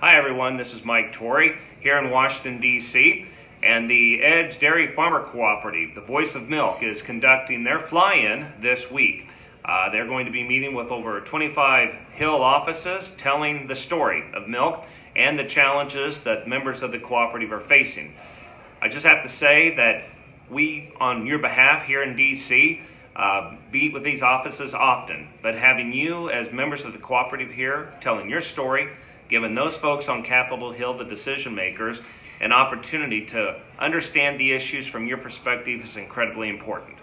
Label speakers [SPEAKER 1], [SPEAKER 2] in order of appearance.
[SPEAKER 1] Hi everyone, this is Mike Torrey here in Washington, D.C. And the Edge Dairy Farmer Cooperative, the Voice of Milk, is conducting their fly-in this week. Uh, they're going to be meeting with over 25 Hill offices telling the story of milk and the challenges that members of the cooperative are facing. I just have to say that we, on your behalf here in D.C., uh, meet with these offices often, but having you as members of the cooperative here telling your story giving those folks on Capitol Hill, the decision makers, an opportunity to understand the issues from your perspective is incredibly important.